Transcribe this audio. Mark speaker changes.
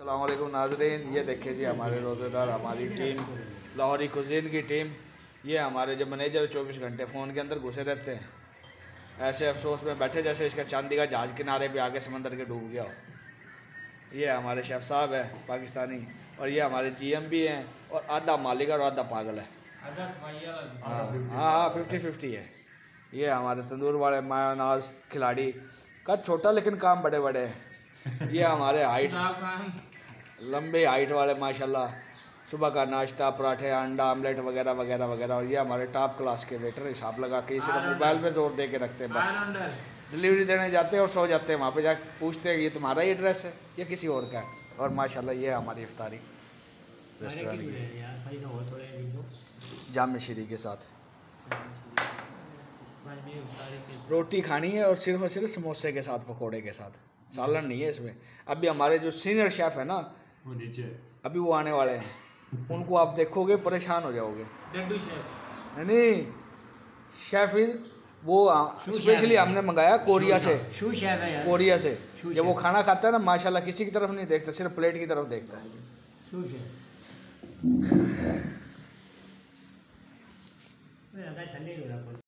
Speaker 1: अल्लाम नाजरीन ये देखिए जी हमारे रोज़ेदार, हमारी टीम, लाहौरी कुजीन की टीम, ये हमारे जो मैनेजर चौबीस घंटे फ़ोन के अंदर घुसे रहते हैं। ऐसे अफसोस में बैठे जैसे इसका चांदी का जहाज़ किनारे पे आके समंदर के डूब गया हो। ये हमारे शेफ साहब है, पाकिस्तानी, और ये हमारे जीएम भी हैं, और आधा मालिक और आधा पागल है। हाँ हाँ हाँ फिफ्टी फिफ्टी है। ये हमारे तंदूर वाले मायानाज खिलाड़ी, का छोटा लेकिन काम बड़े बड़े हैं। ये हमारे हाइट लंबे हाइट वाले माशाल्लाह। सुबह का नाश्ता पराठे अंडा आमलेट वगैरह वगैरह वगैरह। और ये हमारे टॉप क्लास के वेटर हिसाब लगा के इसे मोबाइल पे ज़ोर दे के रखते हैं बस। डिलीवरी देने जाते हैं और सो जाते हैं वहाँ पे जाके पूछते हैं ये तुम्हारा ही एड्रेस है? या किसी और का है। और माशाल्लाह ये हमारी इफ्तारी। रेस्टोरेंट की जाम श्री के साथ। रोटी खानी है और सिर्फ़ और सिर्फ़ समोसे के साथ पकोड़े के साथ। सालन नहीं है इसमें। अभी हमारे जो सीनियर शेफ है ना
Speaker 2: वो नीचे
Speaker 1: अभी वो आने वाले हैं। उनको आप देखोगे परेशान हो जाओगे। नहीं शेफ इज़ वो स्पेशली हमने मंगाया कोरिया से।
Speaker 3: शू शेफ है
Speaker 1: कोरिया से। जब वो खाना खाता है ना माशाल्लाह किसी की तरफ़ नहीं देखता सिर्फ़ प्लेट की तरफ़ देखता है।
Speaker 3: शू शेफ ठंडे हो रहा